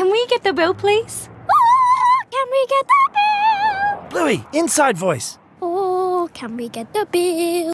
can we get the bill, please? Oh, can we get the bill? Bluey, inside voice. Oh, can we get the bill?